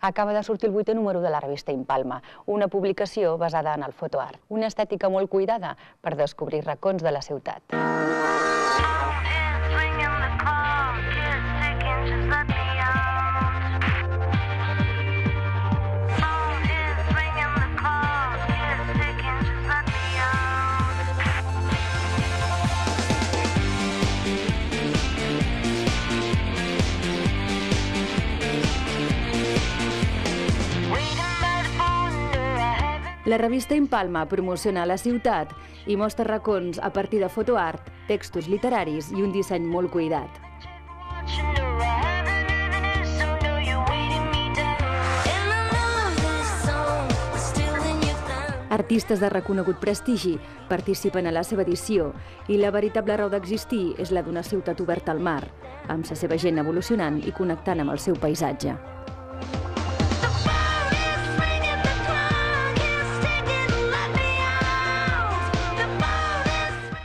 acaba de sortir el vuitè número de la revista Impalma, una publicació basada en el fotoart. Una estètica molt cuidada per descobrir racons de la ciutat. La revista Impalma promociona la ciutat i mostra racons a partir de fotoart, textos literaris i un disseny molt cuidat. Artistes de reconegut prestigi participen a la seva edició i la veritable raó d'existir és la d'una ciutat oberta al mar, amb la seva gent evolucionant i connectant amb el seu paisatge.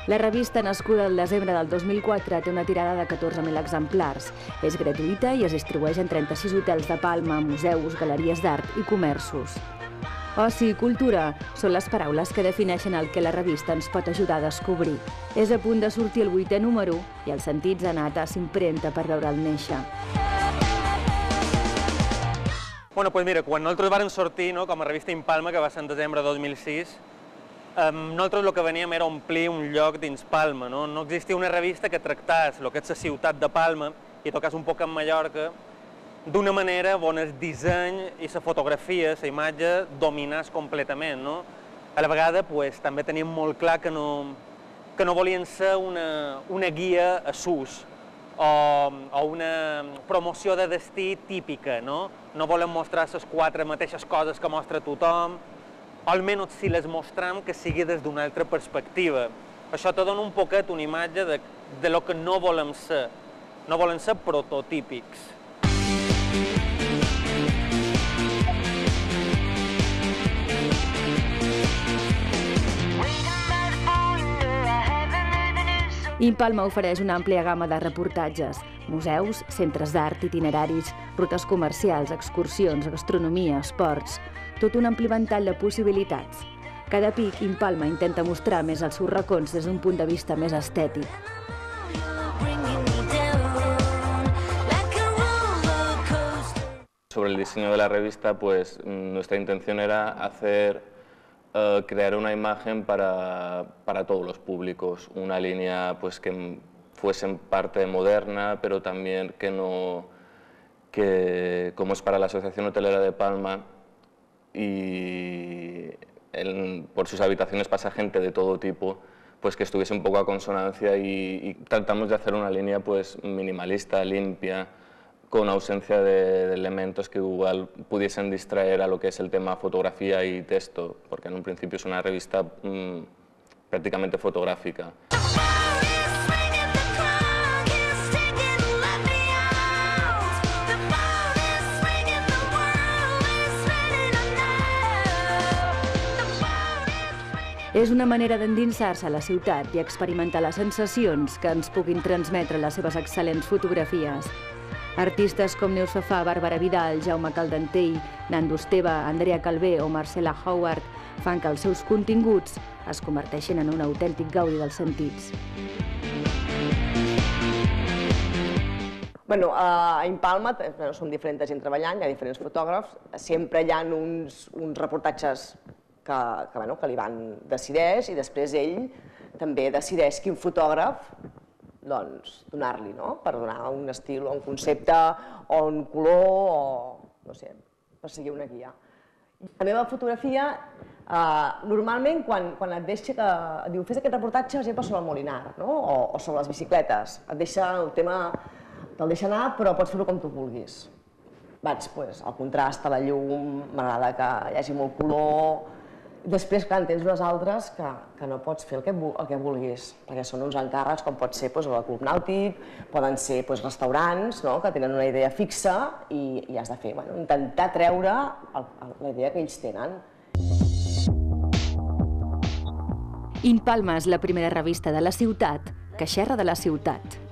La revista, nascuda el desembre del 2004, té una tirada de 14.000 exemplars. És gratuïta i es distribueix en 36 hotels de Palma, museus, galeries d'art i comerços. Oci i cultura són les paraules que defineixen el que la revista ens pot ajudar a descobrir. És a punt de sortir el vuitè número i els sentits anat s'impremta per veure'l néixer. Bueno, pues mira, quan nosaltres vàrem sortir no, com a revista Impalma, que va ser en desembre de 2006, Nosaltres el que veníem era omplir un lloc dins Palma, no? no existia una revista que tractàs el que és la ciutat de Palma i tocàs un poc en Mallorca d'una manera on el disseny i la fotografia, la imatge, dominàs completament. No? A la vegada pues, també teníem molt clar que no, que no volien ser una, una guia a sus o, o una promoció de destí típica. No, no volem mostrar les quatre mateixes coses que mostra tothom, almenys si les mostram que sigui des d'una altra perspectiva. Això te dona un poquet una imatge de, de lo que no volem ser. No volem ser prototípics. Impalma ofereix una àmplia gamma de reportatges, museus, centres d'art, itineraris, rutes comercials, excursions, gastronomia, esports tot un ampli ventall de possibilitats. Cada pic Impalma intenta mostrar més els seus racons des d'un punt de vista més estètic. Sobre el diseño de la revista, pues nuestra intención era hacer, uh, crear una imagen para, para, todos los públicos, una línea pues que fuese en parte moderna, pero también que no, que como es para la Asociación Hotelera de Palma, y por sus habitaciones pasa gente de todo tipo, pues que estuviese un poco a consonancia y, tratamos de hacer una línea pues minimalista, limpia, con ausencia de, elementos que igual pudiesen distraer a lo que es el tema fotografía y texto, porque en un principio es una revista mm, prácticamente fotográfica. És una manera d'endinsar-se a la ciutat i experimentar les sensacions que ens puguin transmetre les seves excel·lents fotografies. Artistes com Neus Fafà, Bàrbara Vidal, Jaume Caldentell, Nando Esteve, Andrea Calvé o Marcela Howard fan que els seus continguts es converteixin en un autèntic gaudi dels sentits. Bueno, a Impalma bueno, som diferents gent treballant, hi ha diferents fotògrafs, sempre hi ha uns, uns reportatges que, que, bueno, que l'Ivan decideix i després ell també decideix quin fotògraf doncs, donar-li, no? per donar un estil o un concepte o un color o, no sé, per seguir una guia. La meva fotografia, eh, normalment quan, quan et deixa que et diu fes aquest reportatge, per exemple, sobre el Molinar no? o, o sobre les bicicletes, et deixa el tema, te'l deixa anar, però pots fer-ho com tu vulguis. Vaig, pues, el contrast, la llum, m'agrada que hi hagi molt color, Després, clar, en tens unes altres que, que no pots fer el que, el que vulguis, perquè són uns encàrrecs com pot ser doncs, el club nàutic, poden ser doncs, restaurants no? que tenen una idea fixa i, i has de fer, bueno, intentar treure el, el, la idea que ells tenen. Impalma és la primera revista de la ciutat que xerra de la ciutat.